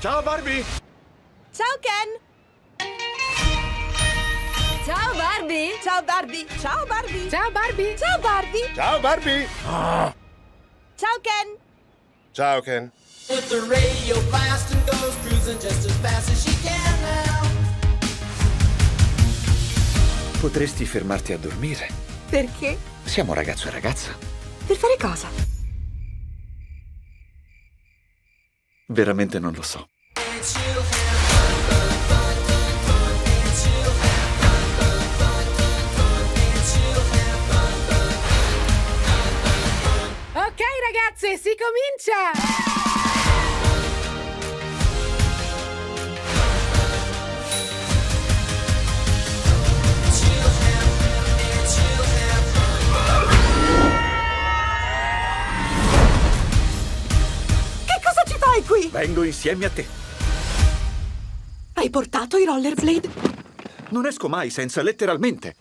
Ciao Barbie! Ciao Ken! Ciao Barbie! Ciao Barbie! Ciao Barbie! Ciao Barbie! Ciao Barbie! Ciao Barbie! Ciao Ken! Ciao Ken. With the radio blast and goes cruising just as fast as she can now. Potresti fermarti a dormire. Perché? Siamo ragazzo e ragazza. Per fare cosa? Fun, fun, fun, fun. Ok ragazze, si comincia! Fai qui? Vengo insieme a te. Hai portato i rollerblade? Non esco mai senza, letteralmente.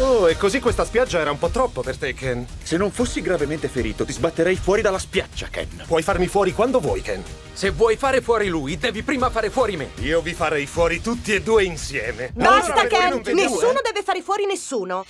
Oh, e così questa spiaggia era un po' troppo per te, Ken. Se non fossi gravemente ferito, ti sbatterei fuori dalla spiaggia, Ken. Puoi farmi fuori quando vuoi, Ken. Se vuoi fare fuori lui, devi prima fare fuori me. Io vi farei fuori tutti e due insieme. Basta Allora, Ken! Nessuno eh? deve fare fuori nessuno!